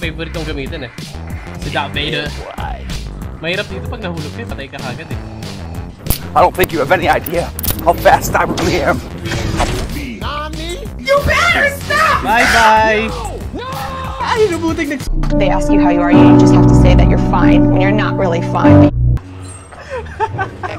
favorite kong gamitin eh. Si Darth Vader. Mahirap dito pag nahulog ka, patay ka agad eh. I don't think you have any idea how fast I really am. Nani? You better stop! Bye-bye! No! Ay, nabuting nag... They ask you how you are, you just have to say that you're fine when you're not really fine.